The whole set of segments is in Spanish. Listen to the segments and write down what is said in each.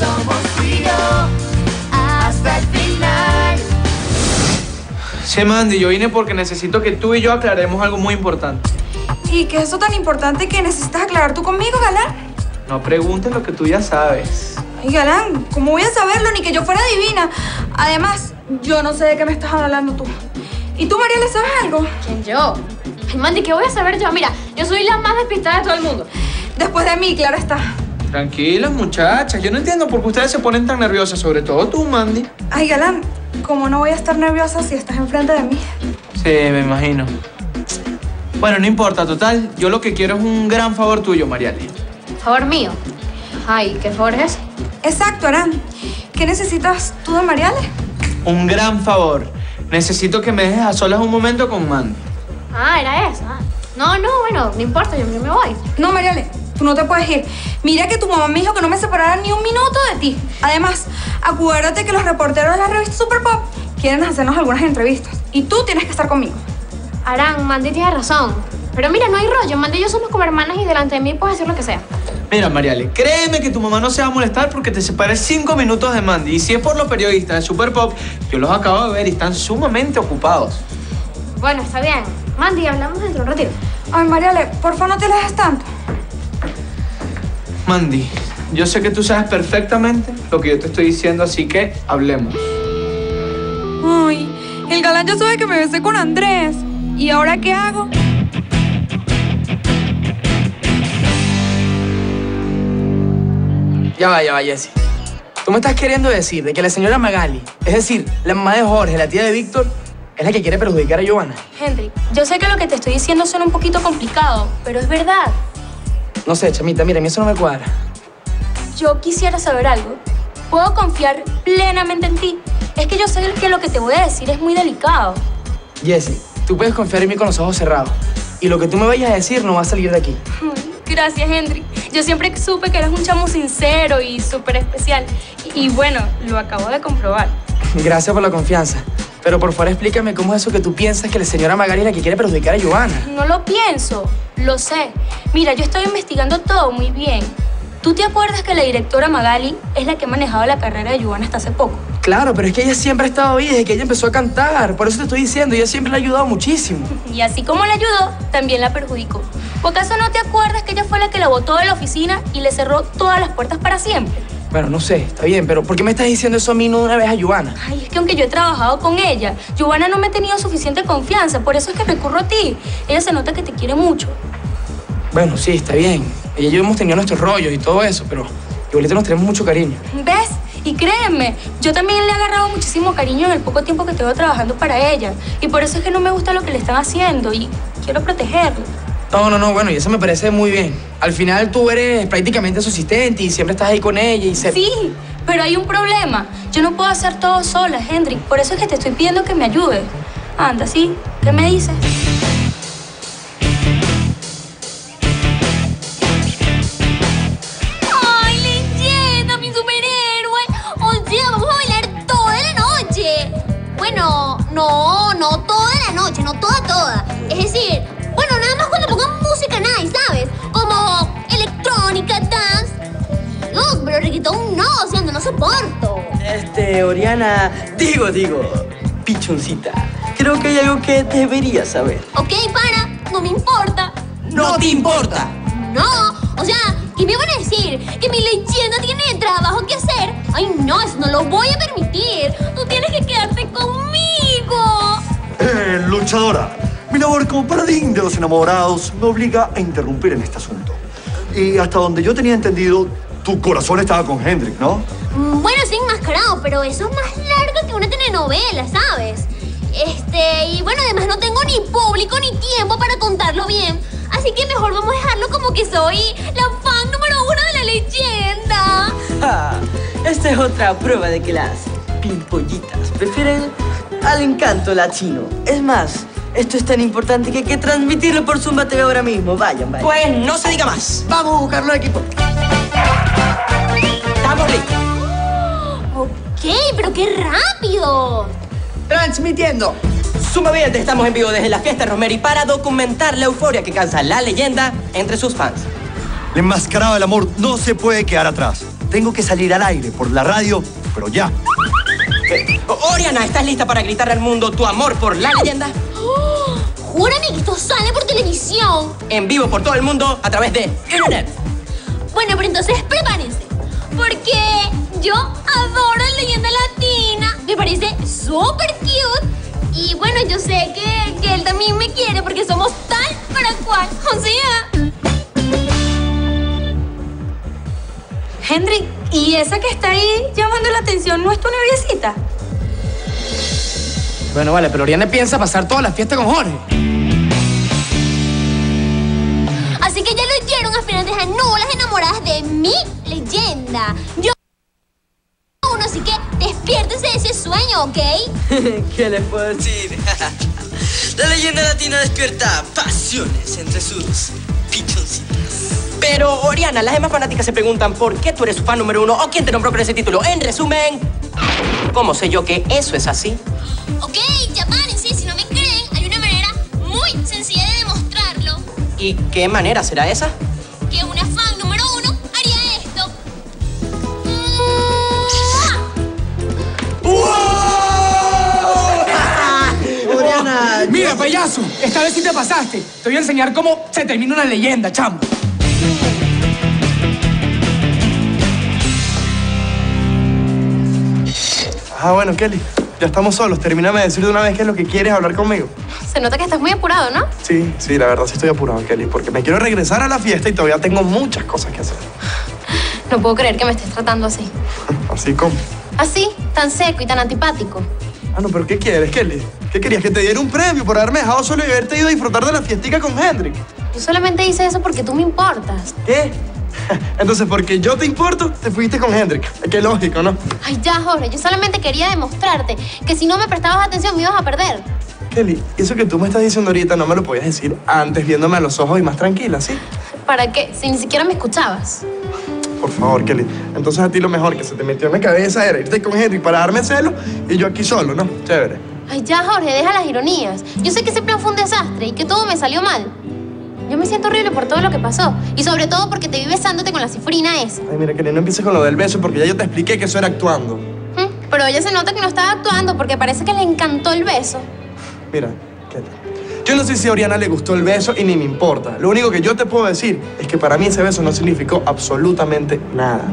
somos yo hasta el final. Sí, Mandy, yo vine porque necesito que tú y yo aclaremos algo muy importante. ¿Y qué es eso tan importante que necesitas aclarar tú conmigo, Galán? No preguntes lo que tú ya sabes. Ay, Galán, ¿cómo voy a saberlo? Ni que yo fuera divina. Además, yo no sé de qué me estás hablando tú. ¿Y tú, María, le sabes algo? ¿Quién yo? Ay, Mandy, ¿qué voy a saber yo? Mira, yo soy la más despistada de todo el mundo. Después de mí, claro está. Tranquilas, muchachas. Yo no entiendo por qué ustedes se ponen tan nerviosas, sobre todo tú, Mandy. Ay, Galán, ¿cómo no voy a estar nerviosa si estás enfrente de mí? Sí, me imagino. Bueno, no importa, total. Yo lo que quiero es un gran favor tuyo, Mariale. Favor mío. Ay, ¿qué favor es ese? Exacto, Arán. ¿Qué necesitas tú de Mariale? Un gran favor. Necesito que me dejes a solas un momento con Mandy. Ah, era eso. ah. No, no, bueno, no importa, yo, yo me voy. No, Mariale, tú no te puedes ir. Mira que tu mamá me dijo que no me separara ni un minuto de ti. Además, acuérdate que los reporteros de la revista Super Pop quieren hacernos algunas entrevistas. Y tú tienes que estar conmigo. Arán, Mandy tiene razón. Pero mira, no hay rollo. Mandy y yo somos como hermanas y delante de mí puedes hacer lo que sea. Mira, Mariale, créeme que tu mamá no se va a molestar porque te separes cinco minutos de Mandy. Y si es por los periodistas de Super Pop, yo los acabo de ver y están sumamente ocupados. Bueno, está bien. Mandy, hablamos dentro de un ratito. Ay, Mariale, por favor no te alejes tanto. Mandy, yo sé que tú sabes perfectamente lo que yo te estoy diciendo, así que hablemos. Ay, el galán ya sabe que me besé con Andrés. ¿Y ahora qué hago? Ya va, ya va, Jessy. ¿Tú me estás queriendo decir de que la señora Magali, es decir, la mamá de Jorge, la tía de Víctor, es la que quiere perjudicar a Giovanna? Henry, yo sé que lo que te estoy diciendo suena un poquito complicado, pero es verdad. No sé, chamita, mira, a mí eso no me cuadra. Yo quisiera saber algo. ¿Puedo confiar plenamente en ti? Es que yo sé que lo que te voy a decir es muy delicado. Jessy, tú puedes confiar en mí con los ojos cerrados. Y lo que tú me vayas a decir no va a salir de aquí. Gracias, Henry. Yo siempre supe que eres un chamo sincero y súper especial. Y, y bueno, lo acabo de comprobar. Gracias por la confianza. Pero por favor explícame cómo es eso que tú piensas que la señora Magali es la que quiere perjudicar a Giovanna. No lo pienso, lo sé. Mira, yo estoy investigando todo muy bien. ¿Tú te acuerdas que la directora Magali es la que ha manejado la carrera de Giovanna hasta hace poco? Claro, pero es que ella siempre ha estado ahí desde que ella empezó a cantar. Por eso te estoy diciendo, ella siempre le ha ayudado muchísimo. Y así como la ayudó, también la perjudicó. ¿O acaso no te acuerdas que ella fue la que la botó de la oficina y le cerró todas las puertas para siempre? Bueno, no sé, está bien, pero ¿por qué me estás diciendo eso a mí no de una vez a Giovanna? Ay, es que aunque yo he trabajado con ella, Giovanna no me ha tenido suficiente confianza, por eso es que recurro a ti. Ella se nota que te quiere mucho. Bueno, sí, está bien. Ella y yo hemos tenido nuestros rollos y todo eso, pero igualito nos tenemos mucho cariño. ¿Ves? Y créeme, yo también le he agarrado muchísimo cariño en el poco tiempo que tengo trabajando para ella. Y por eso es que no me gusta lo que le están haciendo y quiero protegerla. No, no, no, bueno, y eso me parece muy bien. Al final tú eres prácticamente su asistente y siempre estás ahí con ella y se... Sí, pero hay un problema. Yo no puedo hacer todo sola, Hendrik. Por eso es que te estoy pidiendo que me ayudes. Anda, ¿sí? ¿Qué me dices? Reggaetón no, o sea, no lo soporto. Este, Oriana, digo, digo, pichoncita, creo que hay algo que deberías saber. Ok, para, no me importa. ¡No te importa! No, o sea, ¿qué me van a decir? ¿Que mi leyenda tiene trabajo que hacer? Ay, no, eso no lo voy a permitir. Tú tienes que quedarte conmigo. Eh, luchadora, mi labor como paladín de los enamorados me obliga a interrumpir en este asunto. Y hasta donde yo tenía entendido, tu corazón estaba con Hendrik, ¿no? Mm, Bueno, sí, enmascarado, pero eso es más largo que una telenovela, ¿sabes? Este, y bueno, además no tengo ni público ni tiempo para contarlo bien. Así que mejor vamos a dejarlo como que soy la fan número uno de la leyenda. Ah, esta es otra prueba de que las pimpollitas prefieren al encanto latino. Es más, esto es tan importante que hay que transmitirlo por Zumba TV ahora mismo. Vayan, vayan. Pues no se diga más. Vamos a buscarlo equipo. Estamos listos. Ok, pero qué rápido. Transmitiendo. Vida, estamos en vivo desde la fiesta Rosemary para documentar la euforia que causa la leyenda entre sus fans. El enmascarado del amor no se puede quedar atrás. tengo que salir al aire por la radio, pero ya. Oriana, ¿estás lista para gritar al mundo tu amor por la leyenda? Júrame que esto sale por televisión. En vivo por todo el mundo a través de Internet. Bueno, pero entonces prepárense. Porque yo adoro la leyenda latina. Me parece súper cute. Y bueno, yo sé que, que él también me quiere porque somos tal para cual. O sea, Henry, ¿y esa que está ahí llamando la atención no es tu noviecita? Bueno, vale, pero Oriana piensa pasar toda la fiesta con Jorge. Así que ya lo oyeron, aspirantes a no las enamoradas de mi leyenda. Yo uno, así que despiértense de ese sueño, ¿ok? ¿Qué les puedo decir? La leyenda latina despierta pasiones entre sus pichoncitas. Pero, Oriana, las demás fanáticas se preguntan por qué tú eres su fan número uno o quién te nombró con ese título. En resumen, ¿cómo sé yo que eso es así? Ok, ya párense, ¿Y qué manera será esa? Que una fan número uno haría esto. Oriana, Mira, payaso, esta vez sí te pasaste. Te voy a enseñar cómo se termina una leyenda, chamo. Ah, bueno, Kelly, ya estamos solos. Termíname de decir de una vez qué es lo que quieres hablar conmigo. Se nota que estás muy apurado, ¿no? Sí, sí, la verdad sí estoy apurado, Kelly, porque me quiero regresar a la fiesta y todavía tengo muchas cosas que hacer. No puedo creer que me estés tratando así. Así como. Así, tan seco y tan antipático. Ah, no, pero ¿qué quieres, Kelly? ¿Qué querías? ¿Que te diera un premio por haberme dejado solo y haberte ido a disfrutar de la fiestica con Hendrik? Yo solamente hice eso porque tú me importas. ¿Qué? Entonces, porque yo te importo, te fuiste con Hendrik. Qué lógico, ¿no? Ay, ya, Jorge, yo solamente quería demostrarte que si no me prestabas atención me ibas a perder. Kelly, eso que tú me estás diciendo ahorita no me lo podías decir antes viéndome a los ojos y más tranquila, ¿sí? ¿Para qué? Si ni siquiera me escuchabas. Por favor, Kelly. Entonces a ti lo mejor que se te metió en la cabeza era irte con Hendrik para darme celo y yo aquí solo, ¿no? Chévere. Ay, ya, Jorge, deja las ironías. Yo sé que ese plan fue un desastre y que todo me salió mal. Yo me siento horrible por todo lo que pasó. Y sobre todo porque te vi besándote con la cifrina esa. Ay, mira, Kelly, no empieces con lo del beso porque ya yo te expliqué que eso era actuando. ¿Mm? Pero ella se nota que no estaba actuando porque parece que le encantó el beso. Mira, Kelly. Yo no sé si a Oriana le gustó el beso y ni me importa. Lo único que yo te puedo decir es que para mí ese beso no significó absolutamente nada.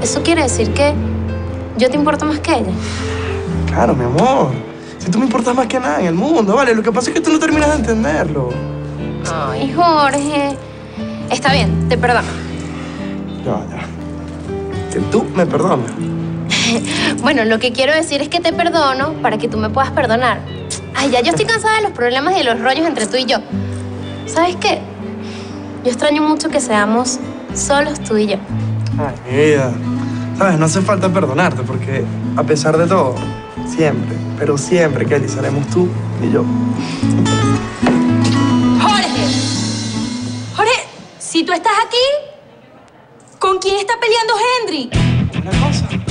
Eso quiere decir que yo te importo más que ella. Claro, mi amor. Si tú me importas más que nada en el mundo, ¿vale? Lo que pasa es que tú no terminas de entenderlo. Ay, Jorge. Está bien, te perdono. Ya, ya. Que tú me perdonas. Bueno, lo que quiero decir es que te perdono para que tú me puedas perdonar. Ay, ya yo estoy cansada de los problemas y de los rollos entre tú y yo. ¿Sabes qué? Yo extraño mucho que seamos solos tú y yo. Ay, mi vida. Sabes, no hace falta perdonarte porque a pesar de todo, siempre, pero siempre, Kelly, seremos tú y yo. Jorge. Jorge, si tú estás aquí, ¿con quién está peleando Henry? Una cosa.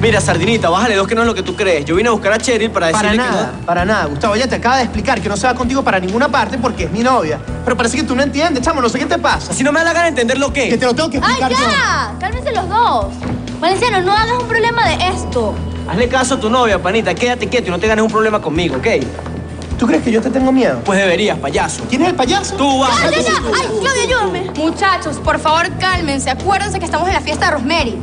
Mira, Sardinita, bájale dos que no es lo que tú crees. Yo vine a buscar a Cheryl para Para decirle nada, que para nada. Gustavo, ella te acaba de explicar que no se va contigo para ninguna parte porque es mi novia. Pero parece que tú no entiendes, chamo, no sé qué te pasa. Si no me da la gana de entender lo que. Que te lo tengo que ¡Ay, explicar yo. ya! Cálmense los dos. Valenciano, no hagas un problema de esto. Hazle caso a tu novia, panita. Quédate quieto y no te ganes un problema conmigo, ¿ok? ¿Tú crees que yo te tengo miedo? Pues deberías, payaso. ¿Quién es el payaso? Tú vas. ¡Ya, ya, ya! ¡Ay, Claudia, ayúdame! Muchachos, por favor, cálmense. Acuérdense que estamos en la fiesta de Rosemary.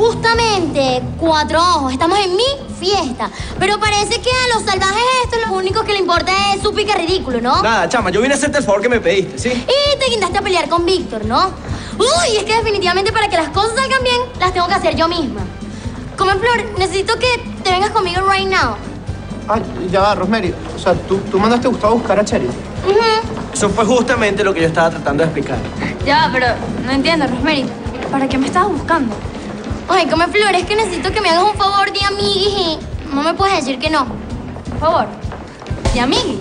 Justamente, cuatro ojos, estamos en mi fiesta. Pero parece que a los salvajes esto lo único que le importa es su pique ridículo, ¿no? Nada, chama, yo vine a hacerte el favor que me pediste, ¿sí? Y te guindaste a pelear con Víctor, ¿no? Uy, es que definitivamente para que las cosas salgan bien, las tengo que hacer yo misma. Come Flor, necesito que te vengas conmigo right now. Ay, ya va, Rosemary. O sea, tú, tú mandaste a Gustavo a buscar a Cheryl. Ujú. Eso fue justamente lo que yo estaba tratando de explicar. Ya, pero no entiendo, Rosemary. ¿Para qué me estabas buscando? Ay, Come Flor, es que necesito que me hagas un favor de amiguis y no me puedes decir que no. Por favor. ¿Y amigui?